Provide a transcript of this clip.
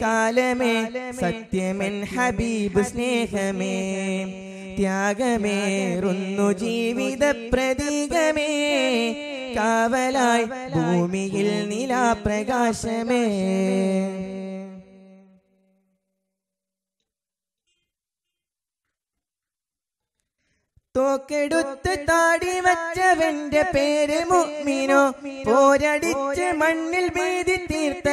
കാലമേ സത്യമെൻ ഹബീബ് സ്നേഹമേ ത്യാഗമേറുന്നു ജീവിത പ്രതീകമേ കാവലായി ഭൂമിയിൽ നിലാപ്രകാശമേ. തോക്കെടുത്ത് താടി വച്ചവന്റെ പേര് മുഗ്മിനോ പോരടിച്ച് മണ്ണിൽ വീതി തീർത്ത